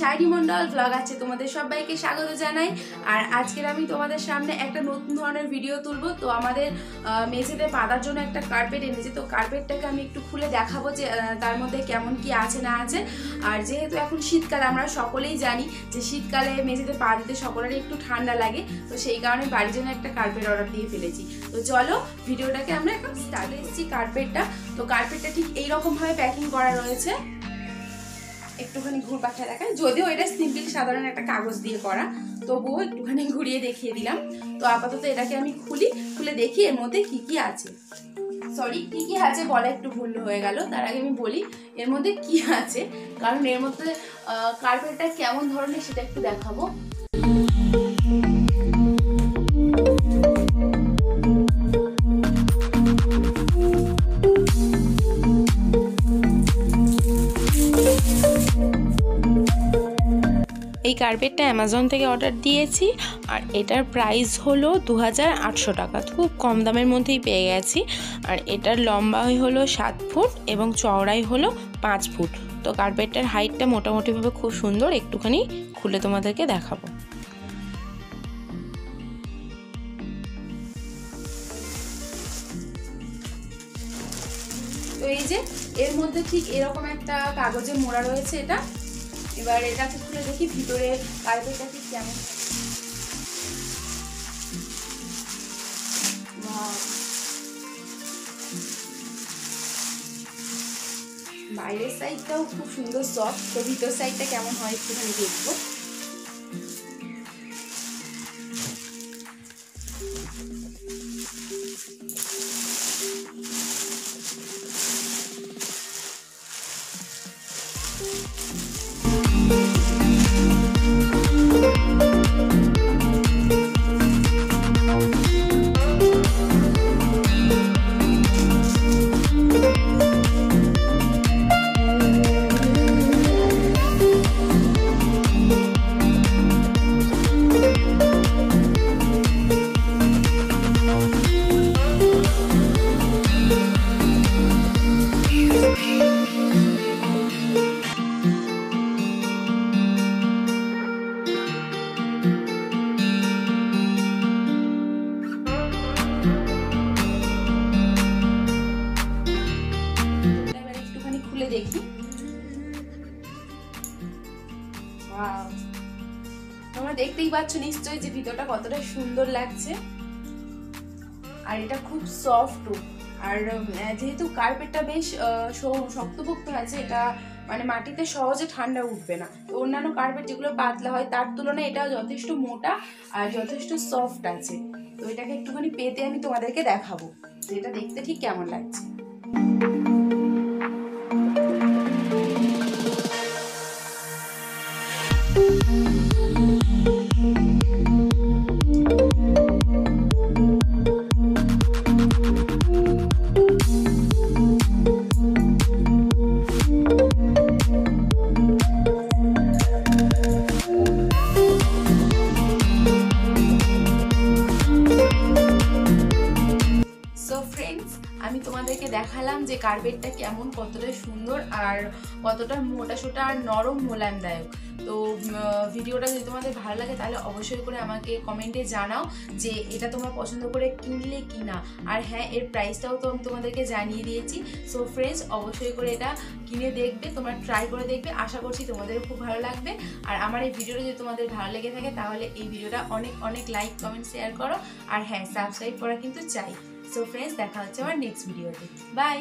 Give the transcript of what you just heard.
শায়রি Mondal blog আছে, তোমাদের সবাইকে স্বাগত জানাই। আর আজকের আমি তোমাদের সামনে একটা নতুন ধরনের ভিডিও তুলবো। তো আমাদের মেঝেতে বাঁধার জন্য একটা কার্পেট এনেছি। তো কার্পেটটাকে আমি একটু খুলে দেখাবো যে তার মধ্যে কেমন কি আছে না আছে। আর যেহেতু এখন শীতকাল, আমরা সকলেই জানি যে শীতকালে মেঝেতে পা দিতে সকলেরই একটু ঠান্ডা লাগে। তো সেই কারণে বাড়ির জন্য একটা কার্পেট অর্ডার দিয়ে ফেলেছি। তো চলো ভিডিওটাকে আমরা এখন স্টার্ট এসেছি কার্পেটটা তো কার্পেটটা ঠিক এইরকমভাবে প্যাকিং করা রয়েছে। একটুখানি ঘুর পাখা দেখায়। যদিও এটা সিম্পল সাধারণ একটা কাগজ দিয়ে করা, তবুও একটুখানি ঘুরিয়ে দেখিয়ে দিলাম। তো আপাতত এটাকে আমি খুলি, খুলে দেখি এর মধ্যে কি কি আছে। সরি কি কি আছে বলা একটু ভুল হয়ে গেল, তার আগে আমি বলি এর মধ্যে কি আছে, কারণ এর মধ্যে কার্পেটটা কেমন ধরনের সেটা একটু দেখাবো। এই কার্পেটটা অ্যামাজন থেকে অর্ডার দিয়েছি আর এটার প্রাইস হলো দু টাকা। খুব কম দামের মধ্যেই পেয়ে গেছি। আর এটার লম্বাই হলো সাত ফুট এবং চওড়াই হলো পাঁচ ফুট। তো কার্পেটটার হাইটটা মোটামুটিভাবে খুব সুন্দর। একটুখানি খুলে তোমাদেরকে দেখাবো। তো এই যে, এর মধ্যে ঠিক এরকম একটা কাগজে মোড়া রয়েছে এটা। এবার এটাকে খুলে দেখি ভিতরে কার্পেটটা ঠিক কেমন! বাইরের সাইডটাও খুব সুন্দর সফট তো ভিতর সাইডটা কেমন হয় একটুখানি দেখব এবার দেখতেই পাচ্ছ নিশ্চয়ই যে ভিতরটা কতটা সুন্দর লাগছে। আর এটা খুব সফট আর যেহেতু কার্পেটটা বেশ শক্তপোক্ত আছে, এটা মানে মাটিতে সহজে ঠান্ডা উঠবে না। তো অন্যান্য কার্পেট যেগুলো পাতলা হয়, তার তুলনায় এটা যথেষ্ট মোটা আর যথেষ্ট সফট আছে। তো এটাকে একটুখানি পেতে আমি তোমাদেরকে দেখাবো এটা দেখতে ঠিক কেমন লাগছে। ফ্রেন্ডস আমি তোমাদেরকে দেখালাম যে কার্পেটটা কেমন কতটা সুন্দর আর কতটা মোটা সোটা আর নরম মোলায়েমদায়ক। তো ভিডিওটা যদি তোমাদের ভালো লাগে তাহলে অবশ্যই করে আমাকে কমেন্টে জানাও যে এটা তোমরা পছন্দ করে কিনলে কি না। আর হ্যাঁ এর প্রাইসটাও তো আমি তোমাদেরকে জানিয়ে দিয়েছি। সো ফ্রেন্ডস অবশ্যই করে এটা কিনে দেখবে, তোমরা ট্রাই করে দেখবে। আশা করছি তোমাদের খুব ভালো লাগবে। আর আমার এই ভিডিওটা যদি তোমাদের ভালো লেগে থাকে তাহলে এই ভিডিওটা অনেক অনেক লাইক কমেন্ট শেয়ার করো। আর হ্যাঁ সাবস্ক্রাইব করা কিন্তু চাই। সো ফ্রেন্ডস দেখা হচ্ছে আমার নেক্সট ভিডিওতে বাই